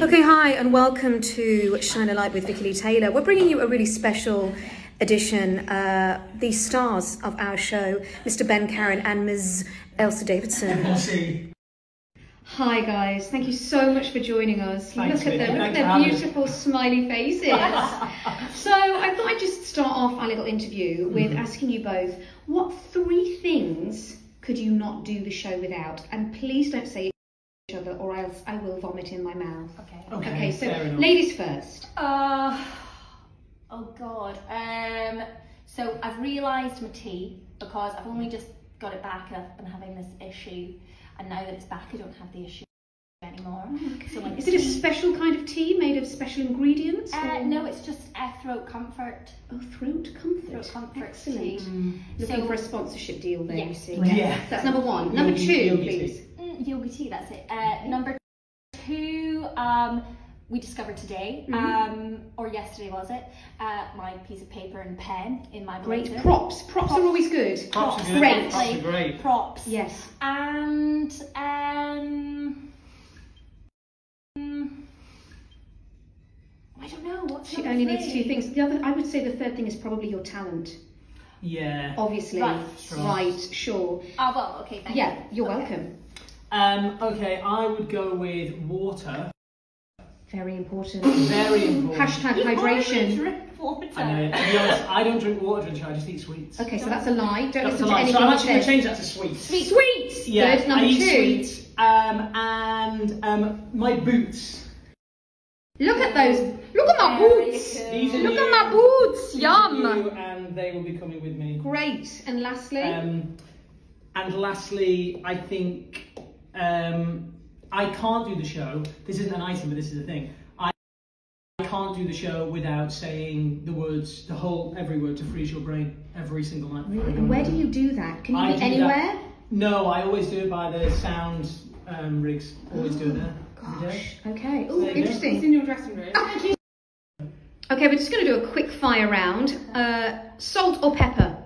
Okay, hi, and welcome to Shine a Light with Vicki Lee Taylor. We're bringing you a really special edition. Uh, the stars of our show, Mr. Ben Karran and Ms. Ailsa Davidson. Hi guys, thank you so much for joining us. Thanks, look at them, look at their having beautiful smiley faces. so I thought I'd just start off our little interview with Mm-hmm. asking you both what three things could you not do the show without? And please don't say each other or else I will vomit in my mouth. Okay. Okay, Okay, so ladies first. Uh, oh God. Um. So I've realised my tea because I've only just got it back and I've been having this issue, and now that it's back, I don't have the issue anymore. So like, Is it a special kind of tea made of special ingredients? Uh, no, it's just a throat comfort. Oh, throat comfort. Throat comfort Excellent. tea. Looking So- for a sponsorship deal there, you Yes, see. please. Yeah. That's number one. Number two, please. Tea. Yogi tea. That's it. Uh, number two. Um. We discovered today, Mhm. um, or yesterday was it? Uh, my piece of paper and pen in my Great. blazer. Props. Props are always good. Props are good. Great. Props are great. Props. Yes. And um, I don't know what's She number only needs two things. The other, I would say, the third thing is probably your talent. Yeah. Obviously. Right. Sure. Right. Sure. Oh well, okay, thank Yeah. you. You're Okay. welcome. Um, okay, I would go with water. Very important. Very important. Hashtag You hydration. water. I know. To be honest, I don't drink water during the show. I just eat sweets. Okay, so that's a lie. Don't That's listen a to lie. anything So I'm actually going to change that to sweets. Sweet. Sweets. Yeah, Good. Number I eat two. sweets. Um, and um, my boots. Look at those. Look at my boots. These are Look new. at my boots. These are Yum. new, and they will be coming with me. Great. And lastly. Um, and lastly, I think um, I can't do the show. This isn't an item, but this is a thing. I I can't do the show without saying the words, the whole every word to freeze your brain every single night. before I go And where do you do that? Can you I be do anywhere? that- No, I always do it by the sound um, rigs. Always do it there. Gosh. Okay. Oh, There you go. in your dressing room. Okay, we're just going to do a quick fire round. Uh, salt or pepper?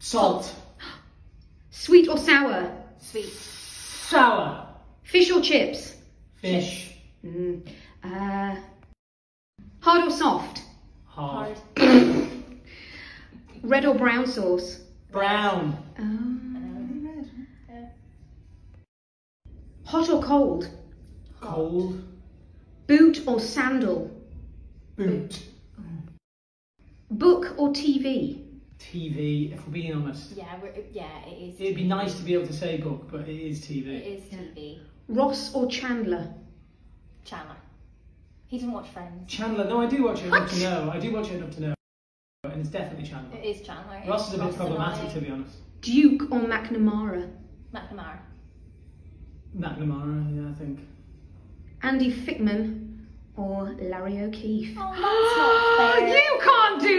Salt, Sweet or sour? Sweet. Sour, Fish or chips? fish, Mm. Uh, hard or soft? hard, Hard. Red or brown sauce? brown, Um, hot or cold? cold, Boot or sandal? boot, Book or TV? TV. If we're being honest, Yeah, we're, yeah, it is. it'd be nice to be able to say book, but it is TV. It is TV. Ross or Chandler? Chandler. He didn't watch Friends. Chandler, no, I do watch it enough to know. I do watch it enough to know, and it's definitely Chandler. It is Chandler. Ross is a bit Ross problematic, to be honest. Duke or McNamara? McNamara. McNamara, yeah, I think. Andy Fickman or Larry O'Keefe? Oh, that's not fair. you can't do